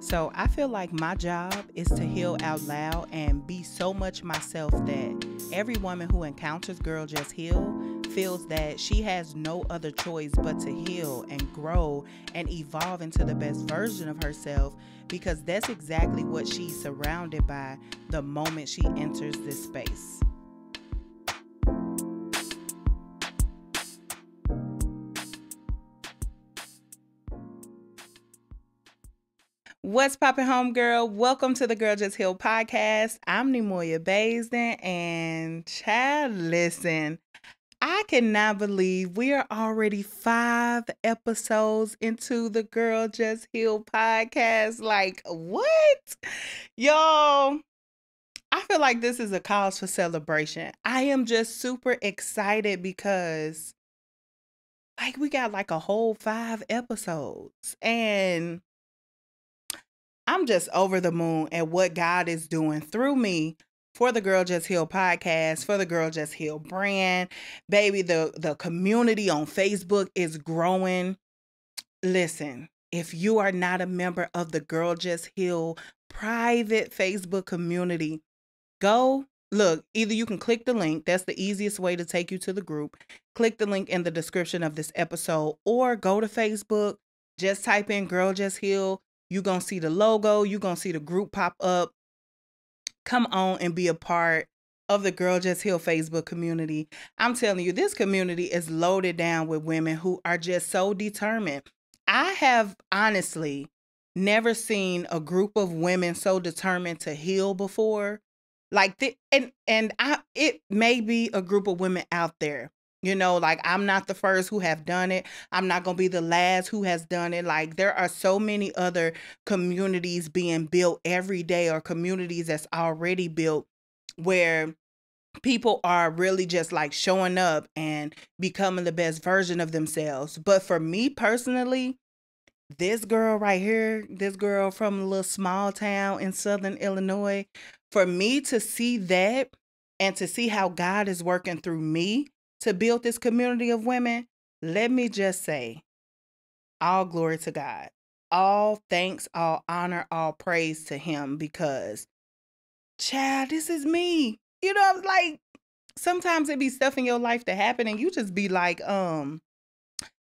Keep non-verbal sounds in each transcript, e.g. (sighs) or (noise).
So I feel like my job is to heal out loud and be so much myself that every woman who encounters Girl Just Heal feels that she has no other choice but to heal and grow and evolve into the best version of herself because that's exactly what she's surrounded by the moment she enters this space. What's poppin' home girl? Welcome to the Girl Just Heal podcast. I'm Neimoya Basden and child listen. I cannot believe we are already five episodes into the Girl Just Heal podcast. Like, what? Y'all, I feel like this is a cause for celebration. I am just super excited because, like, we got like a whole five episodes. And I'm just over the moon at what God is doing through me for the Girl Just Heal podcast, for the Girl Just Heal brand. Baby, the the community on Facebook is growing. Listen, if you are not a member of the Girl Just Heal private Facebook community, go look, either you can click the link, that's the easiest way to take you to the group. Click the link in the description of this episode or go to Facebook, just type in Girl Just Heal you're going to see the logo, you're going to see the group pop up. Come on and be a part of the Girl Just Heal Facebook community. I'm telling you, this community is loaded down with women who are just so determined. I have honestly never seen a group of women so determined to heal before. Like the, and and I it may be a group of women out there you know, like I'm not the first who have done it. I'm not going to be the last who has done it. Like there are so many other communities being built every day or communities that's already built where people are really just like showing up and becoming the best version of themselves. But for me personally, this girl right here, this girl from a little small town in southern Illinois, for me to see that and to see how God is working through me to build this community of women, let me just say, all glory to God. All thanks, all honor, all praise to him because child, this is me. You know, I'm like, sometimes it be stuff in your life to happen and you just be like, um,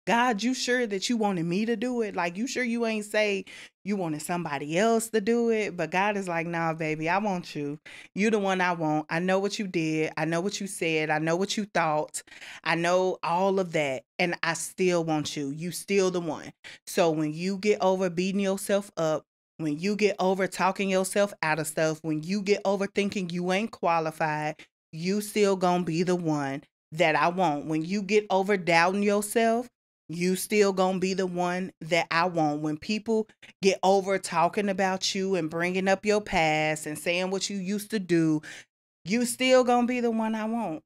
God, you sure that you wanted me to do it? Like, you sure you ain't say you wanted somebody else to do it? But God is like, nah, baby, I want you. You the one I want. I know what you did. I know what you said. I know what you thought. I know all of that. And I still want you. You still the one. So when you get over beating yourself up, when you get over talking yourself out of stuff, when you get over thinking you ain't qualified, you still gonna be the one that I want. When you get over doubting yourself, you still gonna be the one that I want. When people get over talking about you and bringing up your past and saying what you used to do, you still gonna be the one I want.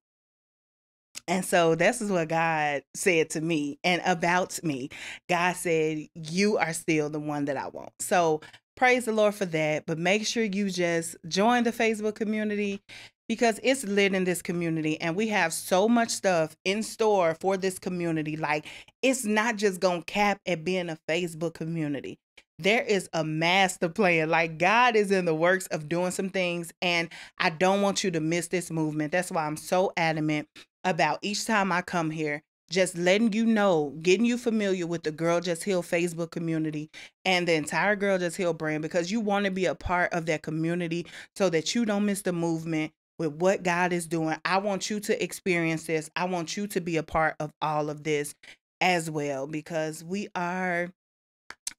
And so this is what God said to me and about me. God said, You are still the one that I want. So praise the Lord for that. But make sure you just join the Facebook community because it's lit in this community and we have so much stuff in store for this community. Like it's not just gonna cap at being a Facebook community. There is a master plan. Like God is in the works of doing some things, and I don't want you to miss this movement. That's why I'm so adamant about each time I come here, just letting you know, getting you familiar with the Girl Just Heal Facebook community and the entire Girl Just Heal brand because you want to be a part of that community so that you don't miss the movement with what God is doing. I want you to experience this. I want you to be a part of all of this as well because we are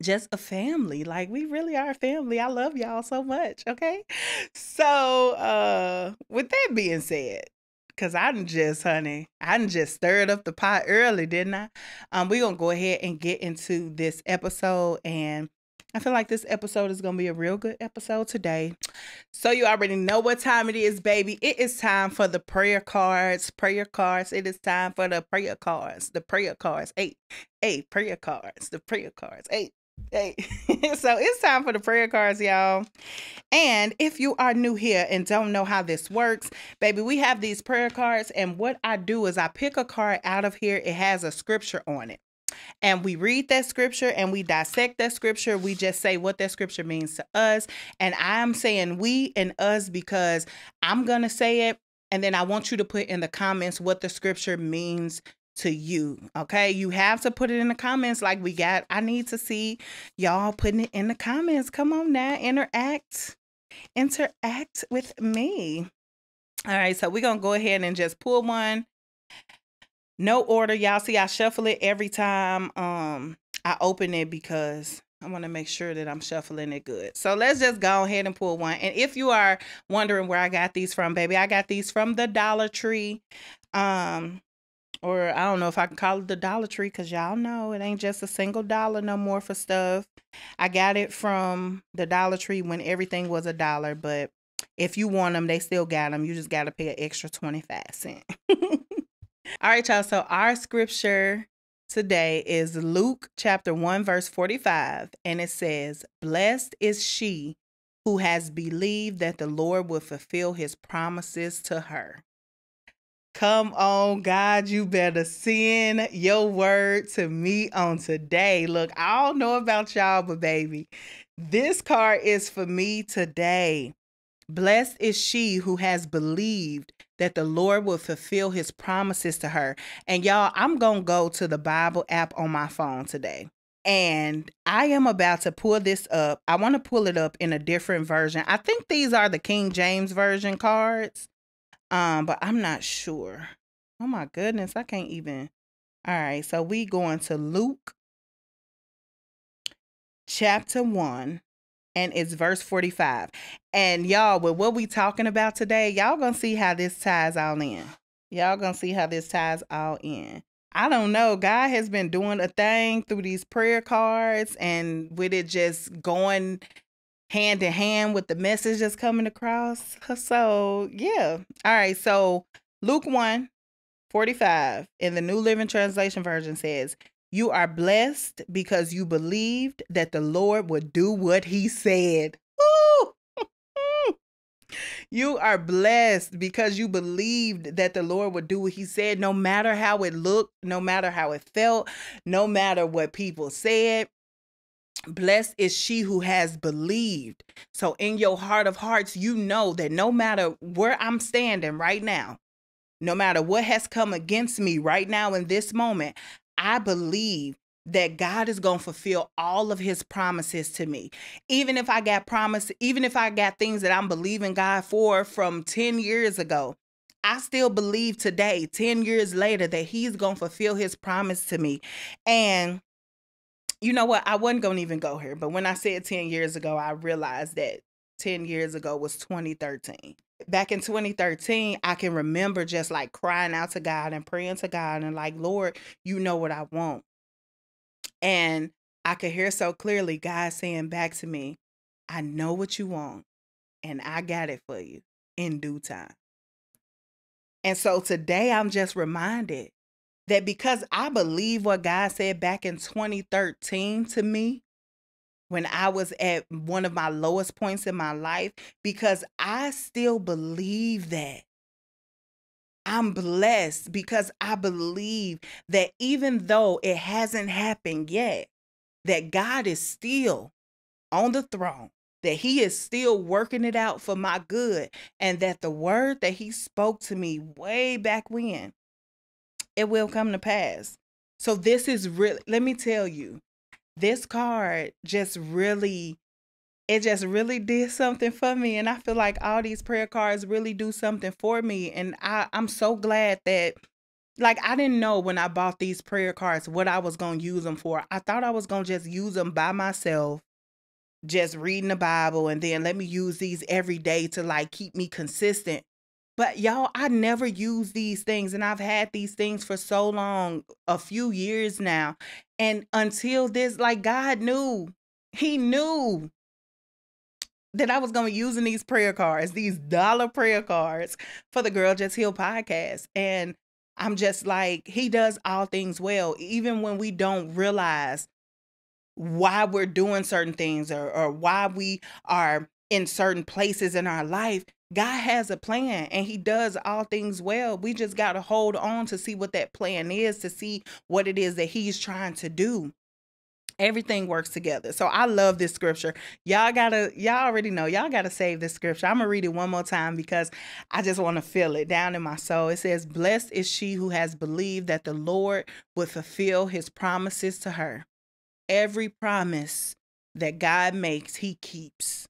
just a family. Like we really are a family. I love y'all so much. Okay. So uh with that being said, Cause I didn't just, honey, I just stirred up the pot early, didn't I? Um, we're gonna go ahead and get into this episode and I feel like this episode is going to be a real good episode today. So, you already know what time it is, baby. It is time for the prayer cards. Prayer cards. It is time for the prayer cards. The prayer cards. Eight. Eight prayer cards. The prayer cards. Eight. Hey, (laughs) so it's time for the prayer cards, y'all. And if you are new here and don't know how this works, baby, we have these prayer cards. And what I do is I pick a card out of here, it has a scripture on it. And we read that scripture and we dissect that scripture. We just say what that scripture means to us. And I'm saying we and us because I'm going to say it. And then I want you to put in the comments what the scripture means to you. Okay. You have to put it in the comments like we got. I need to see y'all putting it in the comments. Come on now. Interact. Interact with me. All right. So we're going to go ahead and just pull one. No order. Y'all see, I shuffle it every time um I open it because I want to make sure that I'm shuffling it good. So let's just go ahead and pull one. And if you are wondering where I got these from, baby, I got these from the Dollar Tree. Um, or I don't know if I can call it the Dollar Tree because y'all know it ain't just a single dollar no more for stuff. I got it from the Dollar Tree when everything was a dollar, but if you want them, they still got them. You just got to pay an extra 25 cents. (laughs) All right, y'all. So our scripture today is Luke chapter 1, verse 45, and it says, Blessed is she who has believed that the Lord will fulfill his promises to her. Come on, God, you better send your word to me on today. Look, I don't know about y'all, but baby, this card is for me today. Blessed is she who has believed that the Lord will fulfill his promises to her. And y'all, I'm going to go to the Bible app on my phone today. And I am about to pull this up. I want to pull it up in a different version. I think these are the King James Version cards. Um, but I'm not sure. Oh my goodness, I can't even. All right, so we going to Luke chapter 1 and it's verse 45. And y'all, with what we talking about today, y'all gonna see how this ties all in. Y'all gonna see how this ties all in. I don't know. God has been doing a thing through these prayer cards and with it just going hand in hand with the message that's coming across. So, yeah. All right. So, Luke 1 45 in the New Living Translation version says, You are blessed because you believed that the Lord would do what he said. (laughs) you are blessed because you believed that the Lord would do what he said, no matter how it looked, no matter how it felt, no matter what people said. Blessed is she who has believed. So, in your heart of hearts, you know that no matter where I'm standing right now, no matter what has come against me right now in this moment, I believe that God is going to fulfill all of his promises to me. Even if I got promise, even if I got things that I'm believing God for from 10 years ago, I still believe today, 10 years later, that he's going to fulfill his promise to me. And you know what? I wasn't going to even go here, but when I said 10 years ago, I realized that 10 years ago was 2013. Back in 2013, I can remember just like crying out to God and praying to God and like, Lord, you know what I want. And I could hear so clearly God saying back to me, I know what you want and I got it for you in due time. And so today I'm just reminded that because I believe what God said back in 2013 to me, when I was at one of my lowest points in my life, because I still believe that. I'm blessed because I believe that even though it hasn't happened yet, that God is still on the throne, that He is still working it out for my good, and that the word that He spoke to me way back when it will come to pass. So this is really let me tell you, this card just really it just really did something for me and I feel like all these prayer cards really do something for me and I I'm so glad that like I didn't know when I bought these prayer cards what I was going to use them for. I thought I was going to just use them by myself just reading the Bible and then let me use these every day to like keep me consistent. But y'all, I never use these things and I've had these things for so long, a few years now. And until this, like God knew, He knew that I was going to be using these prayer cards, these dollar prayer cards for the Girl Just Heal podcast. And I'm just like, He does all things well, even when we don't realize why we're doing certain things or, or why we are in certain places in our life God has a plan and he does all things well. We just got to hold on to see what that plan is, to see what it is that he's trying to do. Everything works together. So I love this scripture. Y'all gotta, y'all already know, y'all gotta save this scripture. I'm gonna read it one more time because I just wanna feel it down in my soul. It says, Blessed is she who has believed that the Lord would fulfill his promises to her. Every promise that God makes, he keeps.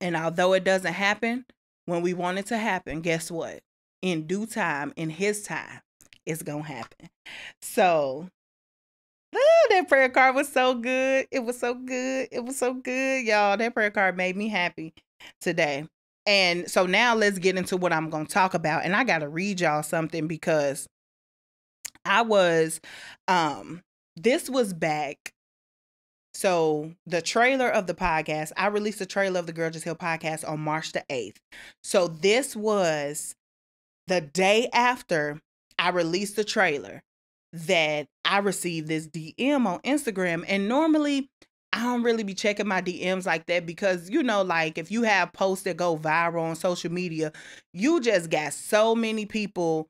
And although it doesn't happen when we want it to happen, guess what? In due time, in his time, it's going to happen. So, oh, that prayer card was so good. It was so good. It was so good, y'all. That prayer card made me happy today. And so now let's get into what I'm going to talk about. And I got to read y'all something because I was um this was back so the trailer of the podcast, I released the trailer of the Girl Just Heal podcast on March the 8th. So this was the day after I released the trailer that I received this DM on Instagram. And normally I don't really be checking my DMs like that because, you know, like if you have posts that go viral on social media, you just got so many people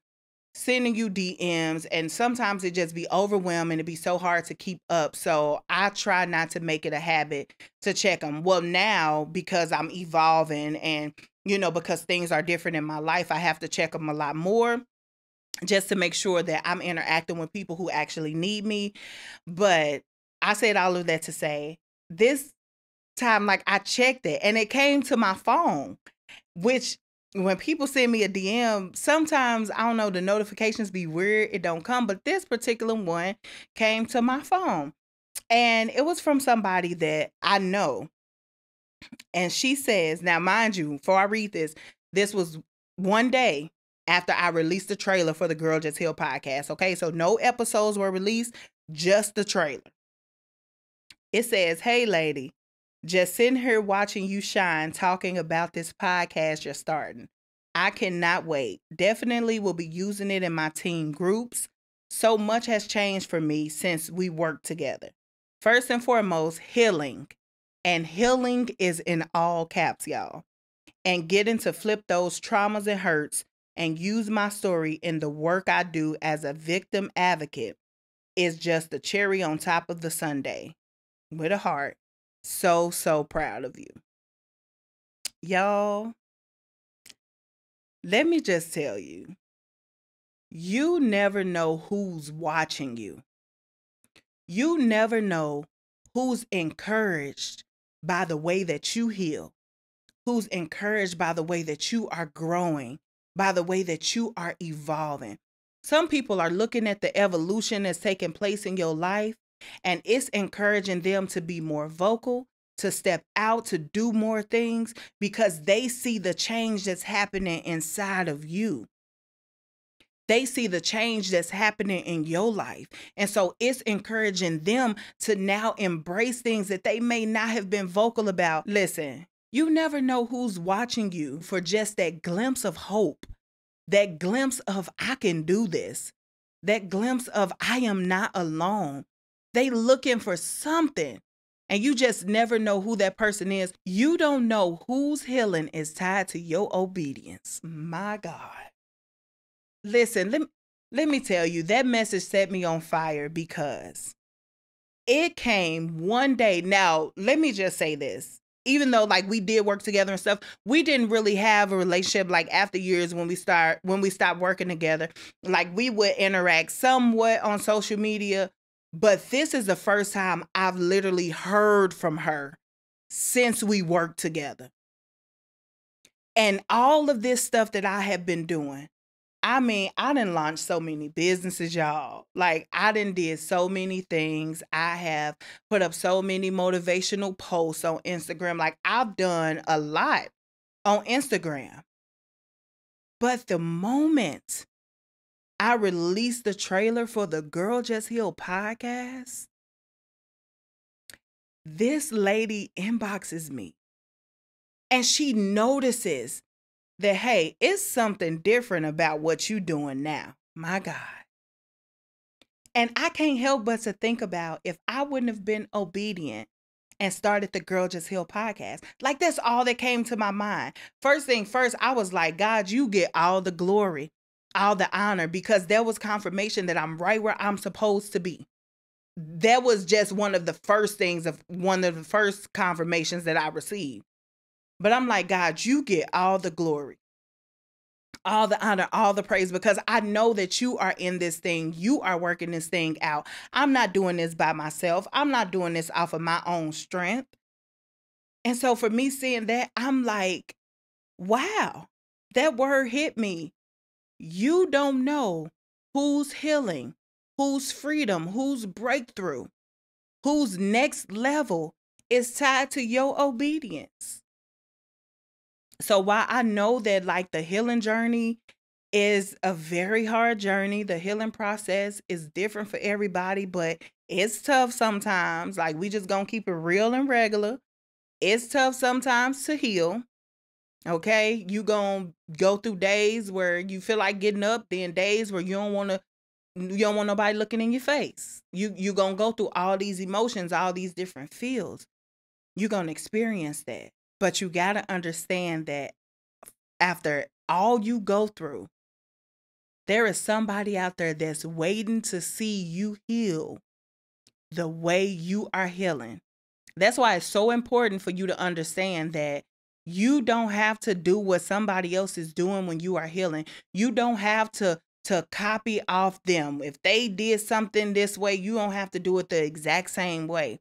sending you DMs and sometimes it just be overwhelming It'd be so hard to keep up so I try not to make it a habit to check them well now because I'm evolving and you know because things are different in my life I have to check them a lot more just to make sure that I'm interacting with people who actually need me. But I said all of that to say this time like I checked it and it came to my phone which when people send me a DM, sometimes I don't know, the notifications be weird, it don't come, but this particular one came to my phone. And it was from somebody that I know. And she says, now mind you, before I read this, this was one day after I released the trailer for the Girl Just Heal podcast. Okay, so no episodes were released, just the trailer. It says, Hey lady, just sitting here watching you shine, talking about this podcast you're starting. I cannot wait. Definitely will be using it in my team groups. So much has changed for me since we worked together. First and foremost, healing. And healing is in all caps, y'all. And getting to flip those traumas and hurts and use my story in the work I do as a victim advocate is just the cherry on top of the sundae. With a heart, so, so proud of you. Y'all, let me just tell you, you never know who's watching you. You never know who's encouraged by the way that you heal, who's encouraged by the way that you are growing, by the way that you are evolving. Some people are looking at the evolution that's taking place in your life and it's encouraging them to be more vocal, to step out, to do more things because they see the change that's happening inside of you. They see the change that's happening in your life. And so it's encouraging them to now embrace things that they may not have been vocal about. Listen, you never know who's watching you for just that glimpse of hope, that glimpse of, I can do this, that glimpse of, I am not alone. They looking for something and you just never know who that person is. You don't know whose healing is tied to your obedience. My God. Listen, let, let me tell you, that message set me on fire because it came one day. Now, let me just say this. Even though like we did work together and stuff, we didn't really have a relationship like after years when we start when we stopped working together. Like we would interact somewhat on social media, but this is the first time I've literally heard from her since we worked together. And all of this stuff that I have been doing. I mean, I didn't launch so many businesses, y'all. Like I didn't did so many things. I have put up so many motivational posts on Instagram. Like I've done a lot on Instagram. But the moment I released the trailer for the Girl Just Heal podcast. This lady inboxes me and she notices that, hey, it's something different about what you're doing now. My God. And I can't help but to think about if I wouldn't have been obedient and started the Girl Just Heal podcast. Like that's all that came to my mind. First thing first, I was like, God, you get all the glory, all the honor, because there was confirmation that I'm right where I'm supposed to be. That was just one of the first things of one of the first confirmations that I received. But I'm like, God, you get all the glory all the honor, all the praise because I know that you are in this thing. You are working this thing out. I'm not doing this by myself. I'm not doing this off of my own strength. And so for me seeing that, I'm like, wow, that word hit me. You don't know whose healing, whose freedom, whose breakthrough, whose next level is tied to your obedience. So while I know that like the healing journey is a very hard journey, the healing process is different for everybody, but it's tough sometimes. Like we just gonna keep it real and regular. It's tough sometimes to heal. Okay, you gonna go through days where you feel like getting up, then days where you don't want to you don't want nobody looking in your face. You you gonna go through all these emotions, all these different feels. You're gonna experience that. But you got to understand that after all you go through, there is somebody out there that's waiting to see you heal the way you are healing. That's why it's so important for you to understand that you don't have to do what somebody else is doing when you are healing. You don't have to to copy off them. If they did something this way, you don't have to do it the exact same way.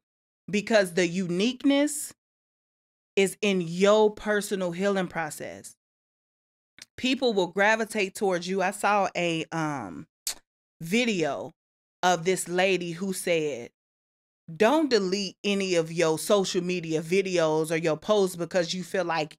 Because the uniqueness is in your personal healing process. People will gravitate towards you. I saw a um video of this lady who said, "Don't delete any of your social media videos or your posts because you feel like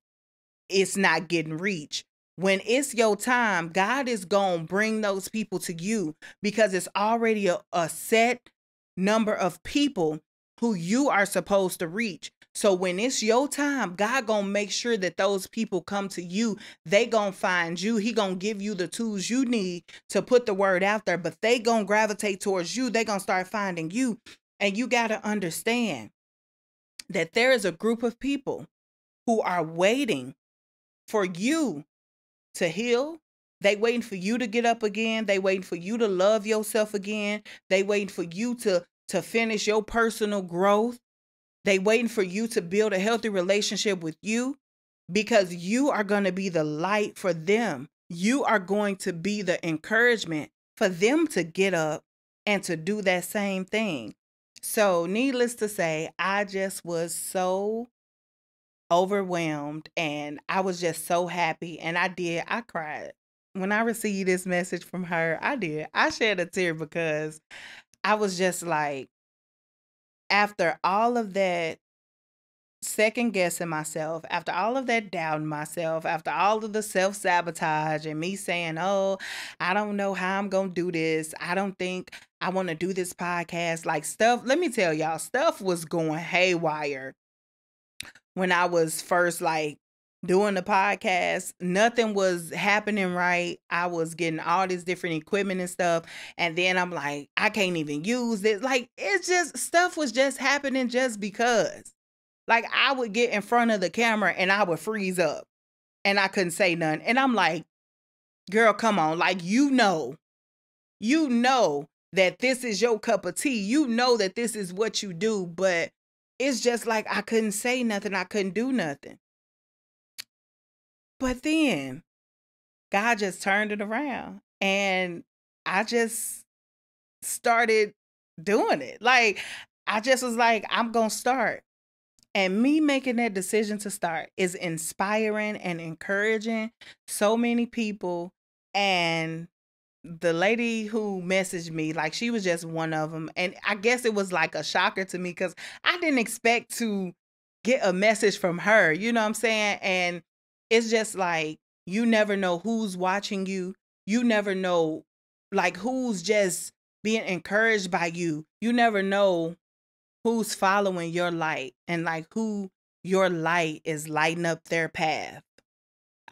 it's not getting reach." When it's your time, God is going to bring those people to you because it's already a, a set number of people who you are supposed to reach. So when it's your time, God gonna make sure that those people come to you. They gonna find you. He gonna give you the tools you need to put the word out there. But they gonna gravitate towards you. They gonna start finding you. And you gotta understand that there is a group of people who are waiting for you to heal. They waiting for you to get up again. They waiting for you to love yourself again. They waiting for you to to finish your personal growth. They waiting for you to build a healthy relationship with you because you are going to be the light for them. You are going to be the encouragement for them to get up and to do that same thing. So, needless to say, I just was so overwhelmed and I was just so happy. And I did, I cried. When I received this message from her, I did. I shed a tear because I was just like, after all of that second guessing myself, after all of that doubting myself, after all of the self sabotage and me saying, oh, I don't know how I'm to do this. I don't think I want to do this podcast. Like stuff, let me tell y'all, stuff was going haywire when I was first like doing the podcast, nothing was happening right. I was getting all this different equipment and stuff. And then I'm like, I can't even use it. Like, it's just stuff was just happening just because. Like, I would get in front of the camera and I would freeze up and I couldn't say nothing. And I'm like, girl, come on. Like, you know, you know that this is your cup of tea. You know that this is what you do. But it's just like I couldn't say nothing. I couldn't do nothing. But then God just turned it around and I just started doing it. Like, I just was like, I'm going to start. And me making that decision to start is inspiring and encouraging so many people. And the lady who messaged me, like, she was just one of them. And I guess it was like a shocker to me because I didn't expect to get a message from her. You know what I'm saying? And it's just like you never know who's watching you. You never know like who's just being encouraged by you. You never know who's following your light and like who your light is lighting up their path.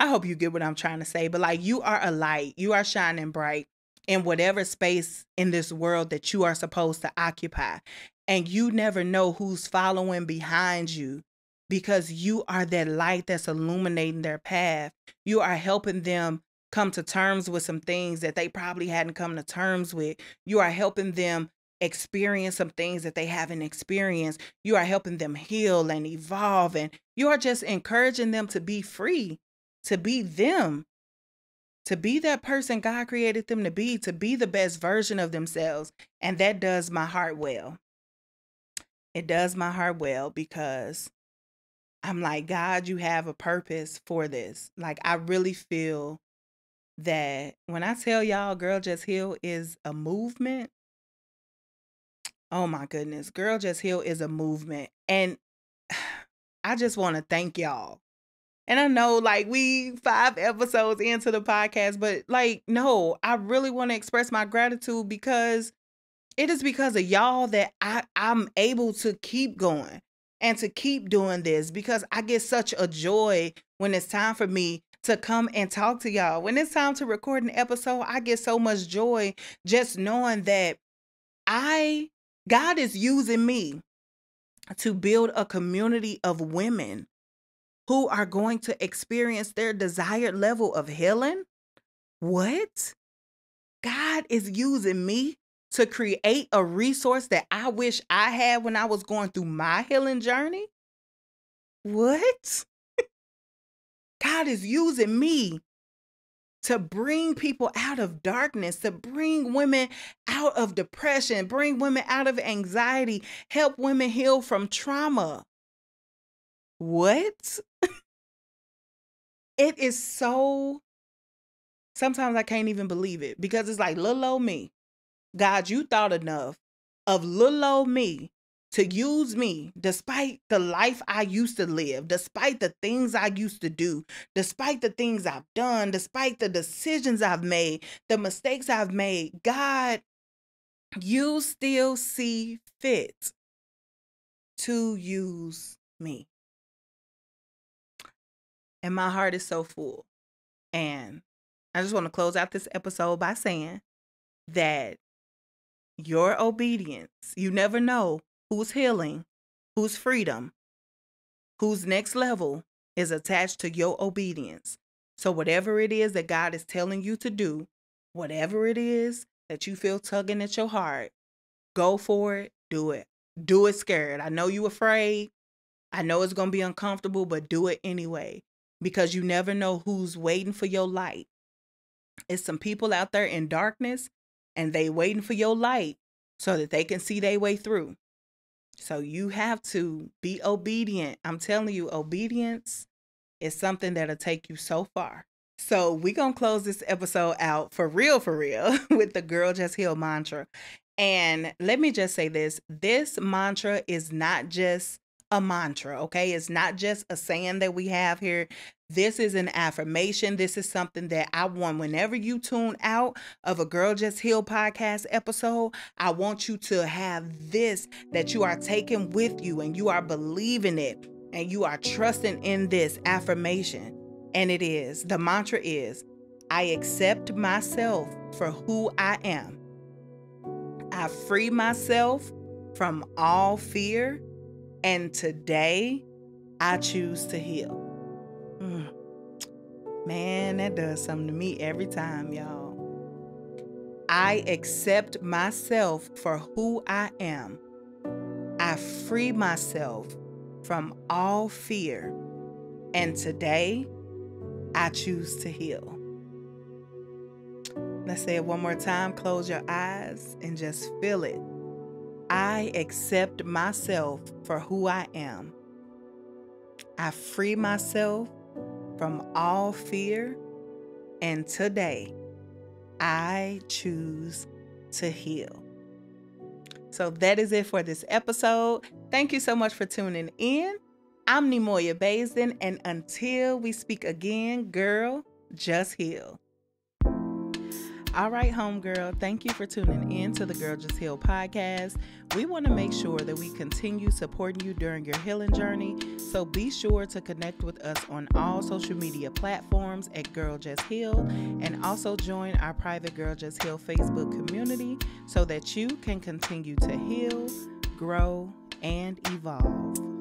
I hope you get what I'm trying to say, but like you are a light, you are shining bright in whatever space in this world that you are supposed to occupy. and you never know who's following behind you because you are that light that's illuminating their path. You are helping them come to terms with some things that they probably hadn't come to terms with. You are helping them experience some things that they haven't experienced. You are helping them heal and evolve, and you are just encouraging them to be free, to be them, to be that person God created them to be, to be the best version of themselves. And that does my heart well. It does my heart well because I'm like, God, you have a purpose for this. Like, I really feel that when I tell y'all Girl Just Heal is a movement, oh my goodness, Girl Just Heal is a movement. And (sighs) I just want to thank y'all. And I know like we five episodes into the podcast, but like, no, I really want to express my gratitude because it is because of y'all that I, I'm able to keep going and to keep doing this because I get such a joy when it's time for me to come and talk to y'all. When it's time to record an episode, I get so much joy just knowing that I, God is using me to build a community of women who are going to experience their desired level of healing. What? God is using me to create a resource that I wish I had when I was going through my healing journey? What? God is using me to bring people out of darkness, to bring women out of depression, bring women out of anxiety, help women heal from trauma. What? it is so, sometimes I can't even believe it because it's like little old me. God, you thought enough of little old me to use me despite the life I used to live, despite the things I used to do, despite the things I've done, despite the decisions I've made, the mistakes I've made. God, you still see fit to use me. And my heart is so full. And I just want to close out this episode by saying that your obedience, you never know whose healing, whose freedom, whose next level is attached to your obedience. So, whatever it is that God is telling you to do, whatever it is that you feel tugging at your heart, go for it, do it. Do it scared. I know you're afraid. I know it's going to be uncomfortable, but do it anyway because you never know who's waiting for your light. It's some people out there in darkness and they waiting for your light so that they can see their way through. So you have to be obedient. I'm telling you, obedience is something that'll take you so far. So we're gonna close this episode out for real, for real, (laughs) with the girl just heal mantra. And let me just say this this mantra is not just a mantra, okay? It's not just a saying that we have here. This is an affirmation. This is something that I want whenever you tune out of a Girl Just Heal podcast episode, I want you to have this that you are taking with you and you are believing it and you are trusting in this affirmation. And it is the mantra is I accept myself for who I am. I free myself from all fear and today, I choose to heal. Mm. Man, that does something to me every time, y'all. I accept myself for who I am. I free myself from all fear. And today, I choose to heal. Let's say it one more time. Close your eyes and just feel it. I accept myself for who I am. I free myself from all fear, and today I choose to heal. So that is it for this episode. Thank you so much for tuning in. I'm Neimoya Basden, and until we speak again, girl, just heal. All right, homegirl, thank you for tuning in to the Girl Just Heal podcast. We want to make sure that we continue supporting you during your healing journey. So be sure to connect with us on all social media platforms at Girl Just Heal and also join our private Girl Just Heal Facebook community so that you can continue to heal grow, and evolve.